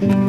Bye.